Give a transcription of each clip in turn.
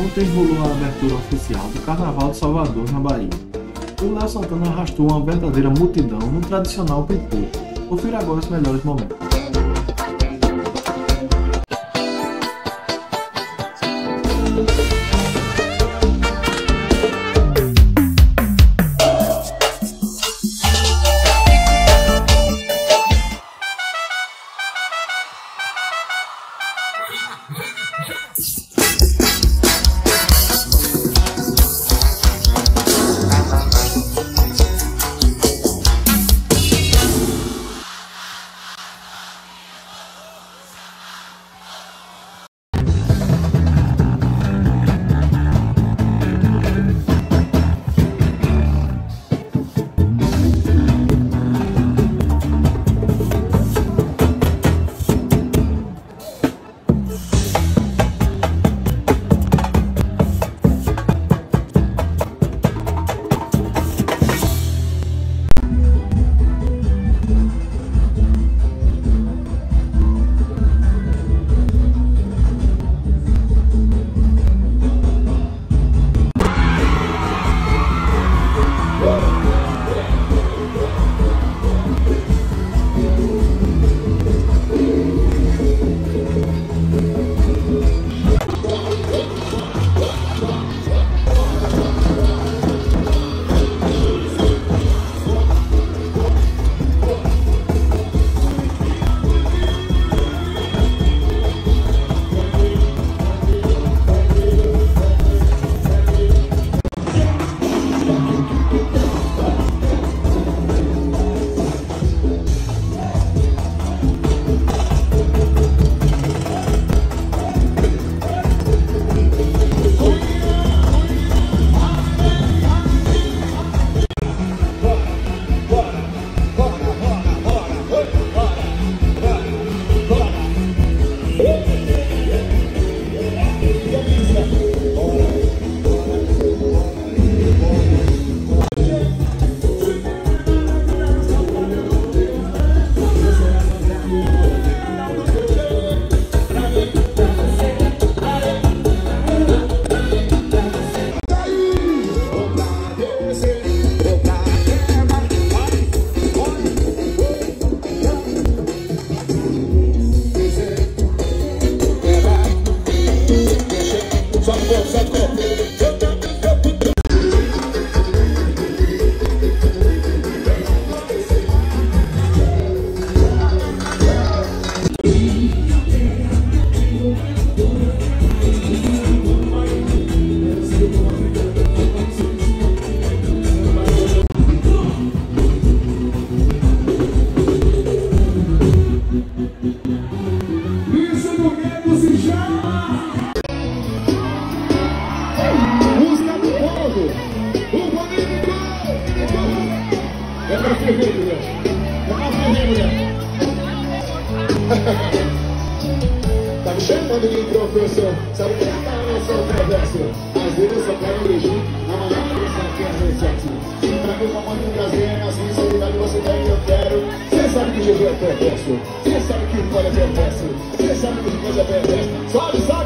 ontem rolou a abertura oficial do Carnaval de Salvador, na Bahia. O Léo Santana arrastou uma verdadeira multidão no tradicional pipoco. Confira agora os melhores momentos. coisa muito prazer, é na sinceridade você tá que eu quero. Você sabe que o GG é perverso, você sabe que o Folha é perverso, você sabe que o coisa é perverso. Sobe, sobe!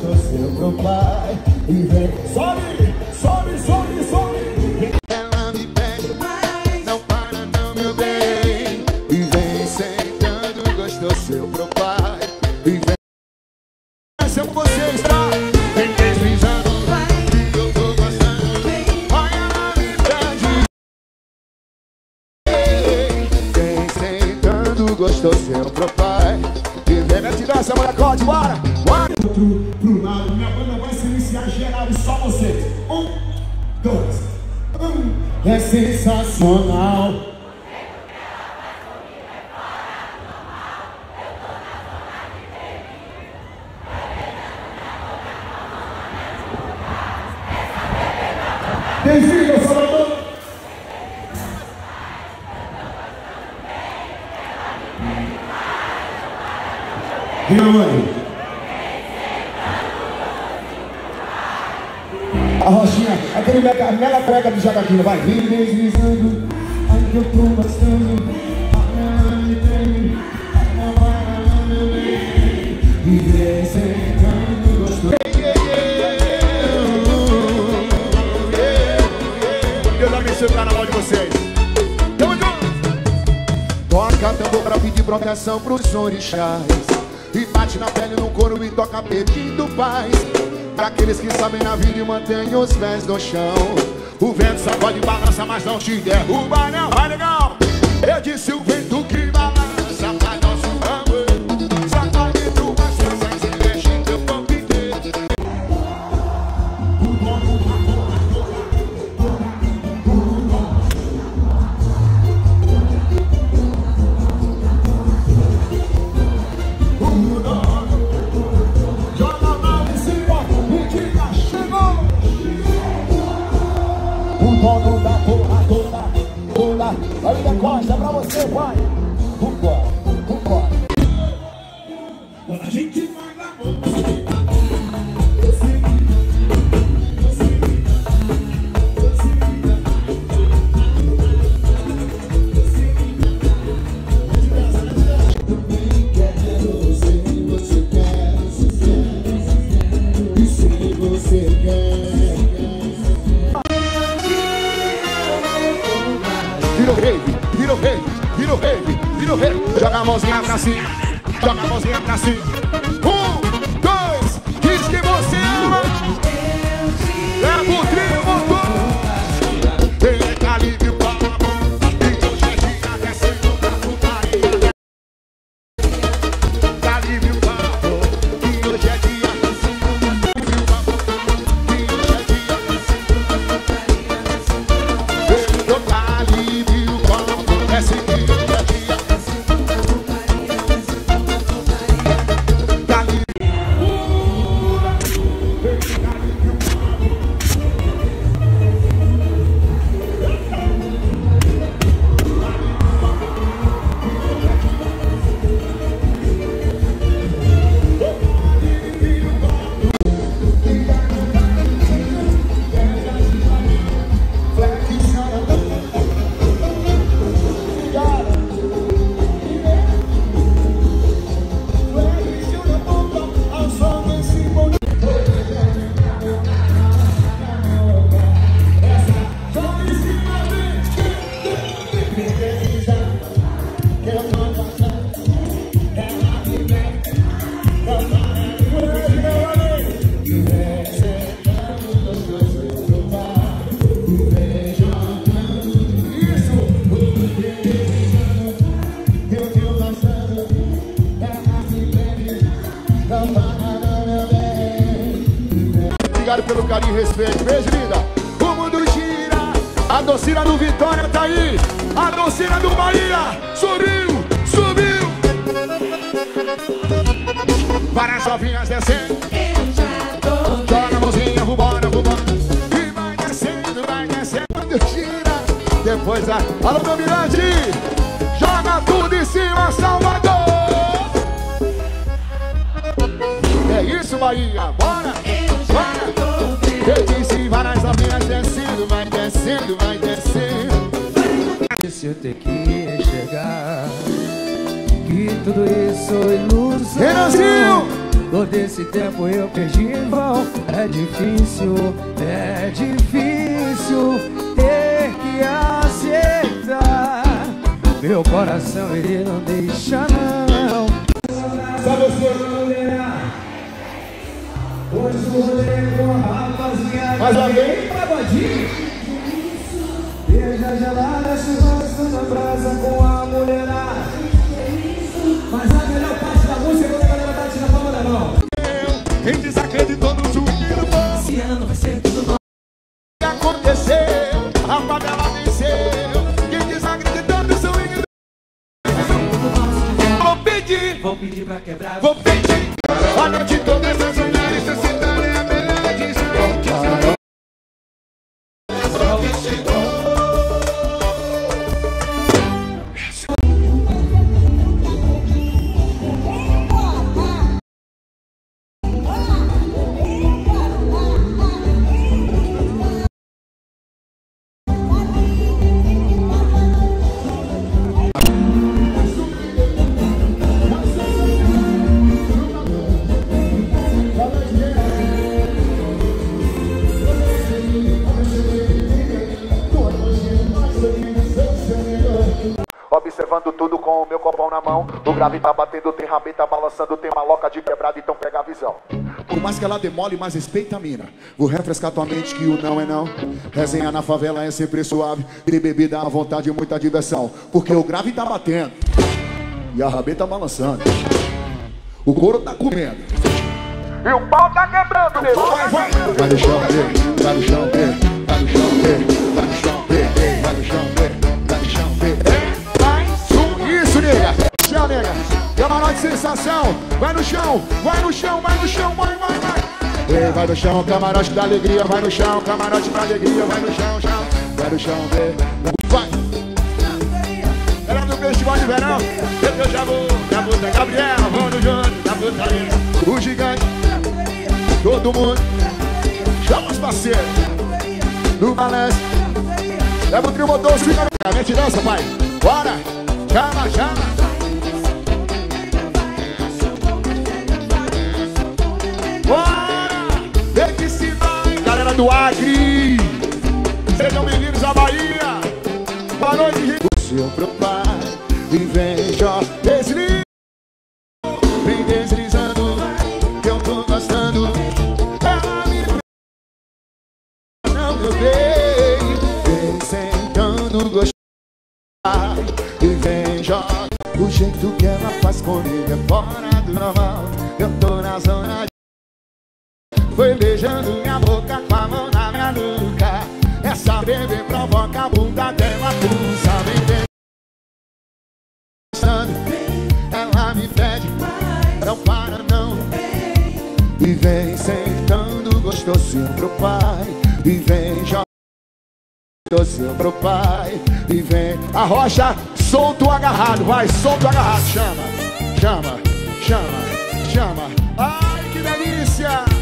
sou é seu meu pai. E vem, sobe, sobe. Outro pro lado, minha banda vai se iniciar geral e só vocês. Um, dois, um. É sensacional. A Rochinha, aquele mega, mega prega do Jacaquino, vai. Vem deslizando, ai que eu tô bastando. E vem sentando gostoso. Deus abençoe o carnaval de vocês. Toca tambor pra pedir proteção pros orixás. E bate na pele no couro e toca pedindo paz. Pra aqueles que sabem na vida e mantêm os pés no chão. O vento sacode e balança, mas não te derruba, não. Vai legal. Eu disse o vento que Vai da costa pra você, pai. Vambora, vambora. Quando a gente vai na música. Você quer Virou rei, virou rei, virou rei, virou rei. Joga a mãozinha pra cima, joga a respeito. Beijo, linda. O mundo gira. A docina do Vitória tá aí. A docina do Bahia. Subiu, subiu. Várias novinhas descendo. Joga a mãozinha, vambora, vambora. E vai descendo, vai descendo. Quando gira. Depois a. Alô, dominante. Joga tudo em cima, Salvador. É isso, Bahia. Bora. Eu disse várias novinhas descendo, vai descendo, vai descendo. Se eu ter que enxergar que tudo isso foi ilusão. Renanzinho! Todo esse tempo eu perdi em vão. É difícil, é difícil ter que aceitar. Meu coração ele não deixa não. Só você. Hoje o rolê a rapaziada. Mais alguém? Pagodinho. Beija gelada, churrasco na brasa com a mulherada. Mas a melhor parte da música é quando a galera tá tirando forma da mão. Quem desacreditou no juízo, mano? Esse ano vai ser tudo bom. O que aconteceu? A favela venceu. Quem desacreditou no juízo. Vou pedir, vou pedir pra quebrar. Na mão. O grave tá batendo, tem rabeta balançando, tem maloca de quebrada, então pega a visão. Por mais que ela demole, mas respeita a mina. Vou refrescar tua mente que o não é não. Resenha na favela é sempre suave. E bebida à vontade e muita diversão. Porque o grave tá batendo. E a rabeta balançando. O couro tá comendo. E o pau tá quebrando, nego. Vai, vai. Vai no chão. Vai no chão. Vai no chão. Vai no chão. Vai no chão. Vai no sensação. Vai no chão. Vai no chão, vai no chão. Vai, vai, vai. Ei, vai no chão, camarote da alegria. Vai no chão, camarote da alegria. Vai no chão, chão. Vai no chão, vê. Vai. Era do festival de verão. Eu já vou, já vou, da Gabriel. Vou no Júnior, da putaria. O gigante. Todo mundo. Chama os parceiros. No balanço. Leva o trio motor, fica no mente dança, pai. Bora. Chama, chama. Do Acre. Sejam bem-vindos à Bahia. Boa noite, gente. O seu pro pai. E vem, já desliza. Vem deslizando. Que eu tô gostando. Ela me não eu dei Vem sentando gostar E vem joga O jeito que ela faz comigo é fora do normal Eu tô na zona de Foi beijando minha boca Bebê provoca a bunda dela vem vem Ela me pede Não para não. E vem sentando gostosinho pro pai. E vem jogando gostosinho pro pai. E vem a rocha, solto agarrado. Vai, solto agarrado, chama Chama, chama, chama. Ai, que delícia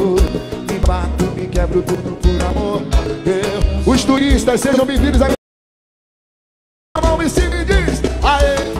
Me bato, me quebro tudo por amor. Os turistas sejam bem-vindos a Vamos me diz Aê